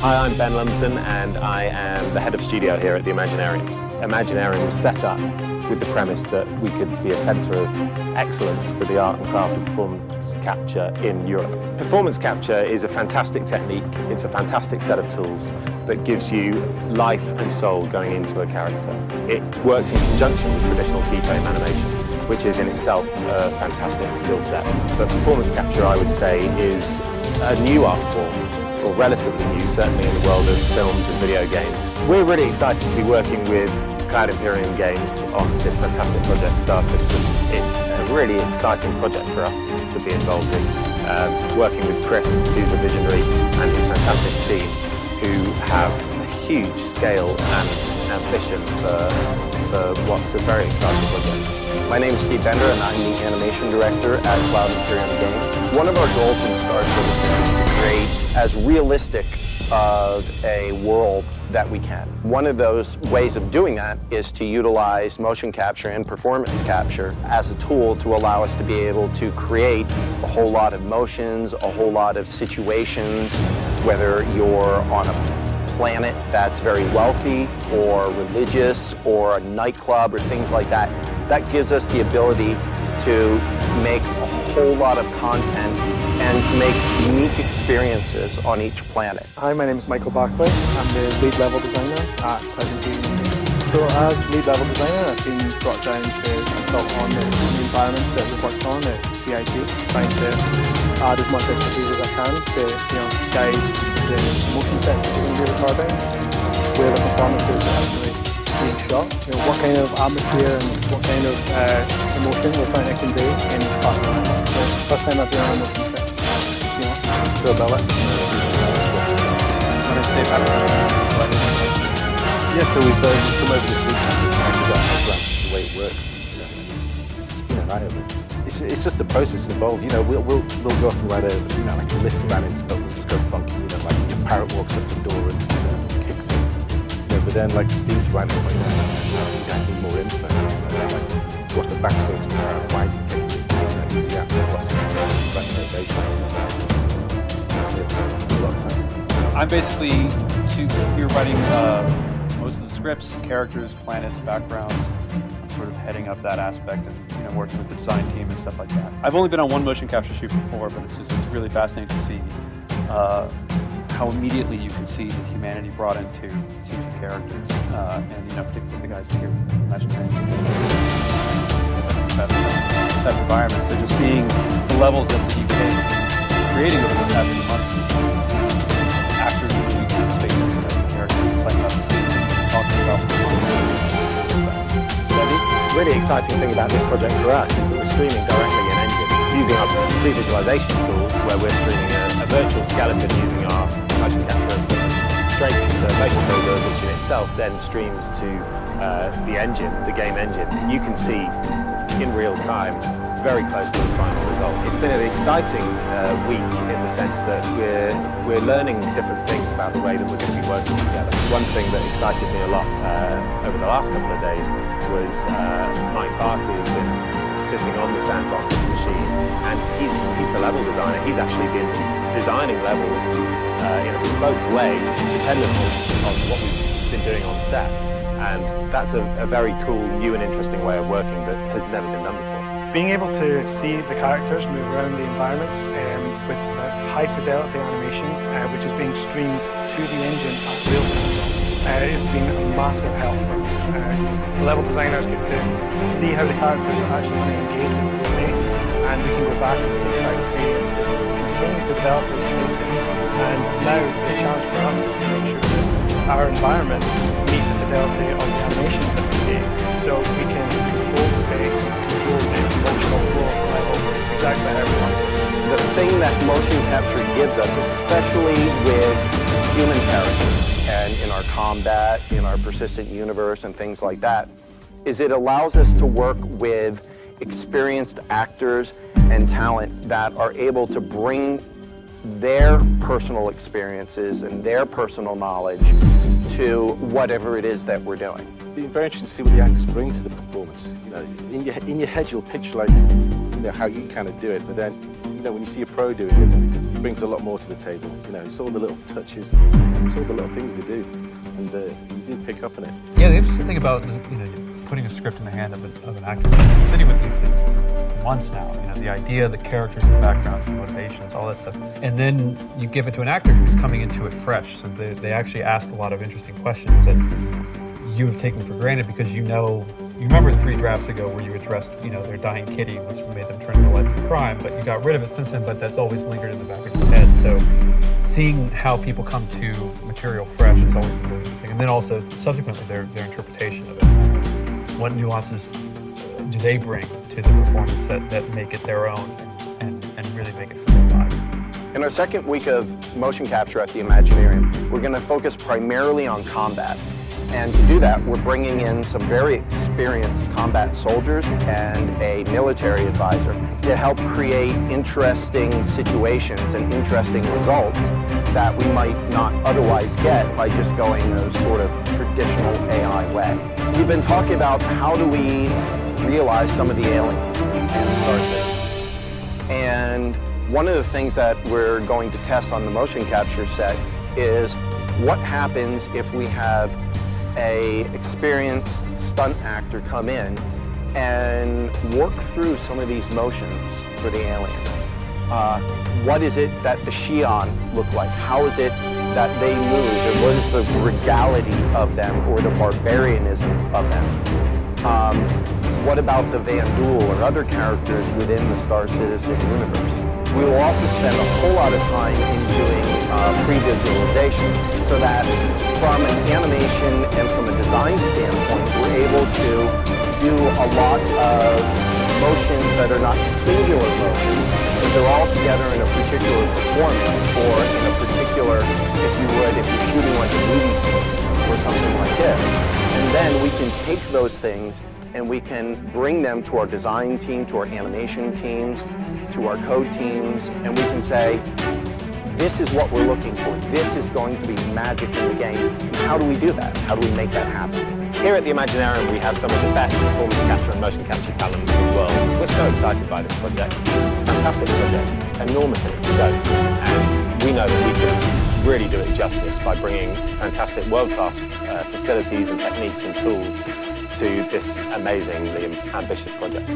Hi, I'm Ben Lumsden and I am the head of studio here at the Imaginarium. Imaginarium was set up with the premise that we could be a centre of excellence for the art and craft of performance capture in Europe. Performance capture is a fantastic technique, it's a fantastic set of tools that gives you life and soul going into a character. It works in conjunction with traditional keyframe animation, which is in itself a fantastic skill set. But performance capture, I would say, is a new art form or relatively new, certainly in the world of films and video games. We're really excited to be working with Cloud Imperium Games on this fantastic project, Star Citizen. It's a really exciting project for us to be involved in, um, working with Chris, who's a visionary, and his fantastic team, who have a huge scale and ambition for, for what's a very exciting project. My name is Steve Bender and I'm the animation director at Cloud Imperium Games. One of our goals in Star Citizen create as realistic of a world that we can. One of those ways of doing that is to utilize motion capture and performance capture as a tool to allow us to be able to create a whole lot of motions, a whole lot of situations, whether you're on a planet that's very wealthy or religious or a nightclub or things like that. That gives us the ability to make a whole lot of content and to make unique experiences on each planet. Hi, my name is Michael Barclay. I'm the lead level designer at Pleasant So as lead level designer, I've been brought down to consult on the, on the environments that we've worked on at CIG, trying to add as much expertise as I can to you know, guide the motion sets that we're going to be recording, where the performances are actually being shot, you know, what kind of atmosphere and what kind of uh, emotion we're trying to convey in each part. So first time I've been on a motion set. You know, Phil Bella. Yeah, so we've uh, come over this week and figured out how the way it works. It's been an It's, it's just the process involved. You know, we'll, we'll, we'll go off and write a, you know, like a list of animals, but we'll just go funky. You know, like your parrot walks up the door and but then like Steve's writing like, you know, need more info. Like, what's the backstory to the character, why is it, easy after what's his motivations. I'm basically to you're writing uh, most of the scripts, characters, planets, backgrounds. Sort of heading up that aspect and you know working with the design team and stuff like that. I've only been on one motion capture shoot before, but it's just it's really fascinating to see uh, how immediately you can see the humanity brought into CG characters, uh, and you know particularly the guys here, Imaginary type environments. They're just seeing the levels that the UK creating over the past few months. Actors moving through spaces and characters playing up talking about So the really exciting thing about this project for us is that we're streaming directly in Engine using our pre-visualization tools where we're streaming a, a virtual skeleton using our capture straight into Builder, which in itself then streams to uh, the engine, the game engine. You can see in real time, very close to the final result. It's been an exciting uh, week in the sense that we're, we're learning different things about the way that we're going to be working together. One thing that excited me a lot uh, over the last couple of days was uh, Mike sitting on the sandbox machine and he's, he's the level designer. He's actually been designing levels uh, in a bespoke way, dependent on, on what we've been doing on set and that's a, a, very cool, new and interesting way of working that has never been done before. Being able to see the characters move around the environments um, with high fidelity animation, uh, which is being streamed to the engine at real time, uh, has been a massive help for us. Uh, level designers get to see how the characters are actually going to engage with the space, and we can go back and take that experience to continue to develop those spaces. And now the challenge for us is to make sure that our environment meet the fidelity of the animations that we take so we can control the space, control the emotional flow of the level exactly how we want it. The thing that motion capture gives us, especially with human characters in our combat, in our persistent universe and things like that, is it allows us to work with experienced actors and talent that are able to bring their personal experiences and their personal knowledge to whatever it is that we're doing. Be very interesting to see what the actors bring to the performance. You know, in your in your head you'll picture like you know how you kind of do it, but then you know when you see a pro doing it, it brings a lot more to the table. You know, it's all the little touches, it's all the little things they do, and uh, you do pick up on it. Yeah, the interesting thing about you know putting a script in the hand of, of an actor, sitting with these months now. You know, the idea, the characters, the backgrounds, the motivations, all that stuff, and then you give it to an actor who's coming into it fresh. So they, they actually ask a lot of interesting questions you have taken for granted because you know you remember three drafts ago where you addressed, you know, their dying kitty, which made them turn to a life crime, but you got rid of it since then, but that's always lingered in the back of your head. So seeing how people come to material fresh is always interesting. And then also subsequently their, their interpretation of it what nuances uh, do they bring to the performance that, that make it their own and, and really make it their alive? In our second week of motion capture at the Imaginarium, we're going to focus primarily on combat. And to do that, we're bringing in some very experienced combat soldiers and a military advisor to help create interesting situations and interesting results that we might not otherwise get by just going the sort of traditional AI way. We've been talking about how do we realize some of the aliens and Star Citizen. And one of the things that we're going to test on the motion capture set is what happens if we have a experienced stunt actor come in and work through some of these motions for the aliens. Uh, what is it that the Xi'an look like? How is it that they move and what is the regality of them or the barbarianism of them. Um, what about the Vanduul or other characters within the Star Citizen universe? We will also spend a whole lot of time in doing uh, pre-visualization so that from an animation and from a design standpoint, we're able to do a lot of motions that are not singular motions, but they're all together in a particular performance or in a particular, if you would, if you're shooting like a movie scene or something like this. And then we can take those things and we can bring them to our design team, to our animation teams, to our code teams, and we can say, this is what we're looking for. This is going to be magic in the game. And how do we do that? How do we make that happen? Here at the Imaginarium, we have some of the best performance capture and motion capture talent in the world. We're so excited by this project. It's a fantastic project, enormous in and we know that we can really do it justice by bringing fantastic world-class uh, facilities and techniques and tools to this amazingly ambitious project.